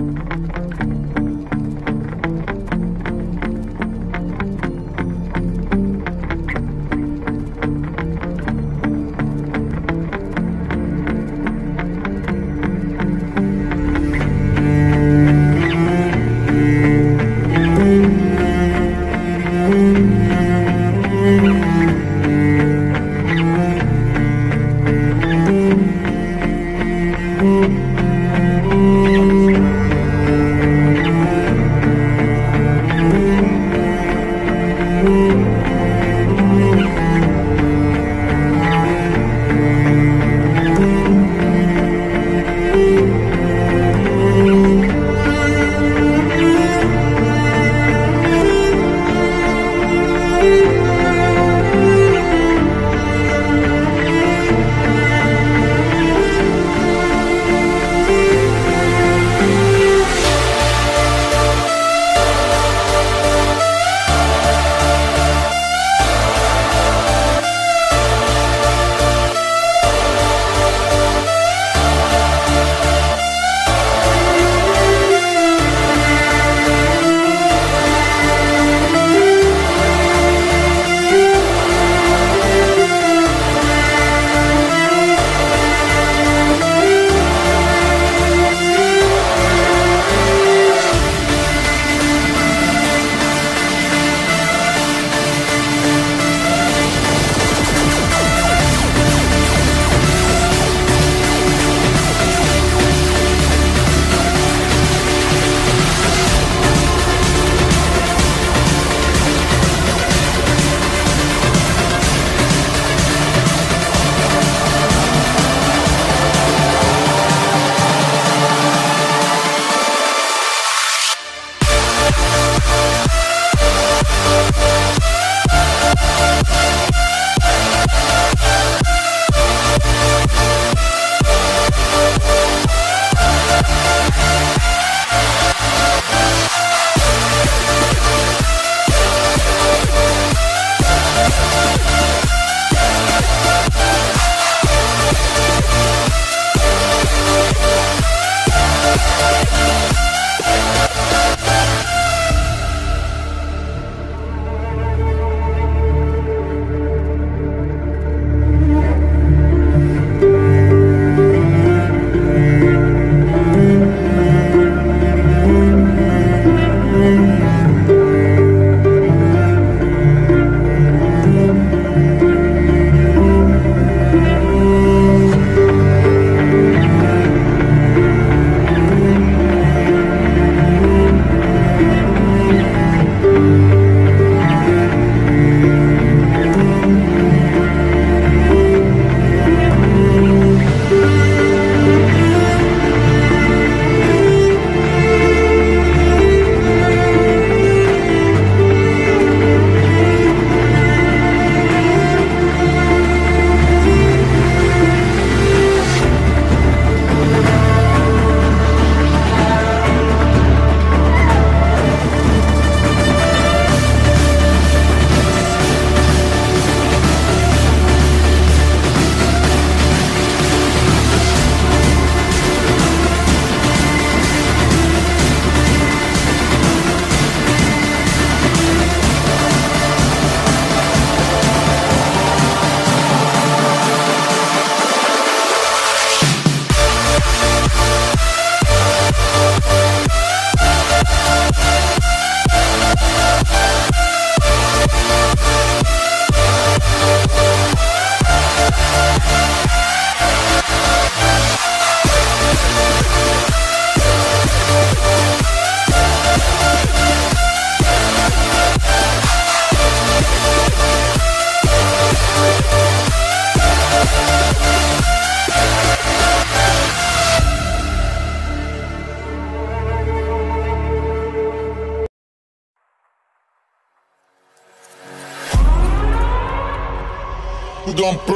We gon'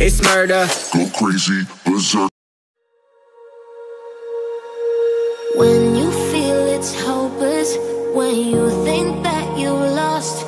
it's murder. Go crazy, berserk. When you feel it's hopeless, when you think that you lost.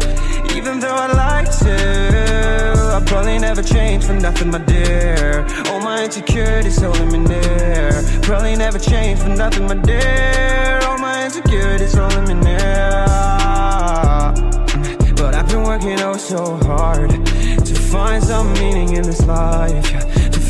Even though I like to. I probably never change for nothing, my dear. All my insecurities holding me near. Probably never change for nothing, my dear. All my insecurities holding me near. But I've been working oh so hard to find some meaning in this life.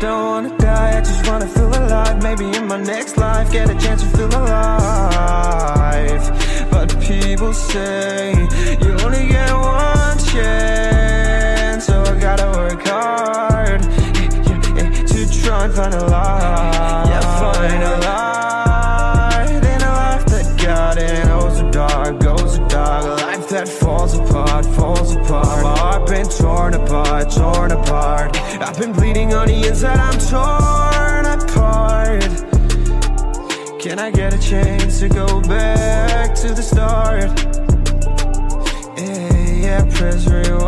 don't wanna die, I just wanna feel alive. Maybe in my next life, get a chance to feel alive. But people say you only get one chance, so I gotta work hard to try and find a light. Yeah, find a light in a life that got it. Oh, so dark, that falls apart, falls apart. My heart been torn apart, torn apart. I've been bleeding on the inside, I'm torn apart. Can I get a chance to go back to the start? Yeah, yeah, press rewind.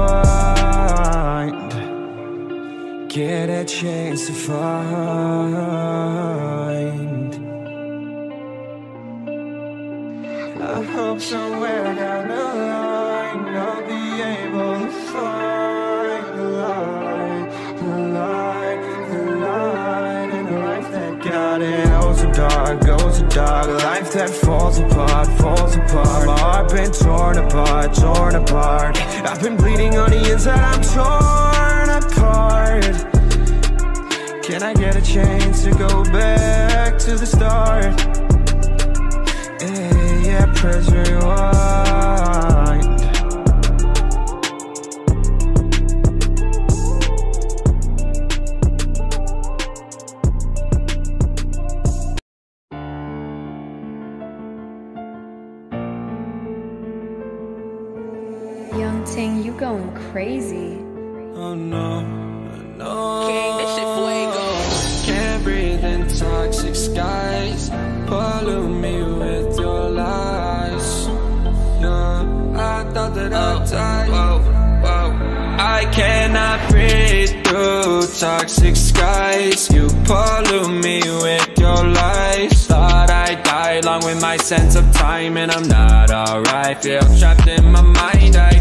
Get a chance to find. I hope somewhere down the line I'll be able to find the light, the light, the light in a life that got it. Oh, so dark, goes so dark. Life that falls apart, falls apart. My heart been torn apart, torn apart. I've been bleeding on the inside, I'm torn apart. Can I get a chance to go back to the start? Yeah, yeah, press rewind. Young Ting, you going crazy. Oh no, no. King, this shit I cannot breathe through toxic skies. You pollute me with your lies. Thought I'd die along with my sense of time, and I'm not alright. Feel trapped in my mind. I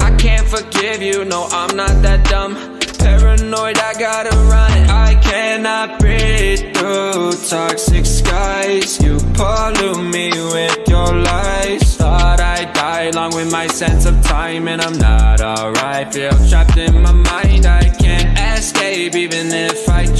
I can't forgive you, no, I'm not that dumb. Paranoid, I gotta run. I cannot breathe through toxic skies. You pollute me with your lies. Thought I'd die along with my sense of time, and I'm not alright. Feel trapped in my mind, I can't escape even if I try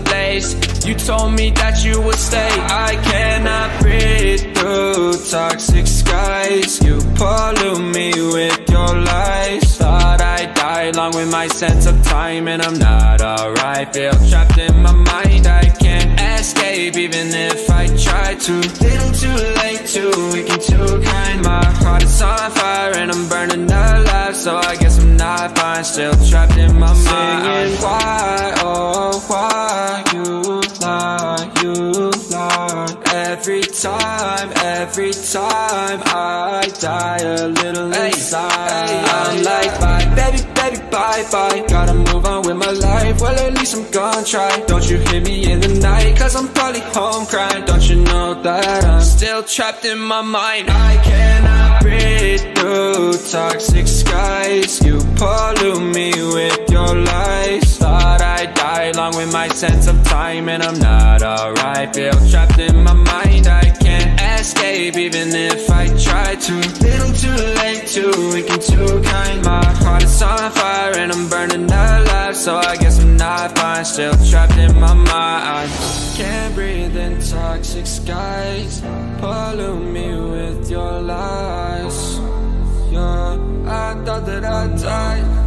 You told me that you would stay. I cannot breathe through toxic skies. You pollute me with your lies. Thought I'd die along with my sense of time, and I'm not alright. Feel trapped in my mind. I can't escape escape even if I try to Little too late, too weak and too kind My heart is on fire and I'm burning alive So I guess I'm not fine, still trapped in my mind Singing why, time, every time I die a little inside. I'm like bye, baby, baby, bye, bye. Gotta move on with my life, well at least I'm gonna try. Don't you hear me in the night, cause I'm probably home crying. Don't you know that I'm still trapped in my mind? I cannot breathe through toxic skies. You pollute me with your lies with my sense of time And I'm not alright, feel trapped in my mind I can't escape even if I try to. Little too late, too weak and too kind. My heart is on fire and I'm burning alive. So I guess I'm not fine, still trapped in my mind. Can't breathe in toxic skies. Pollute me with your lies. Yeah, I thought that I'd die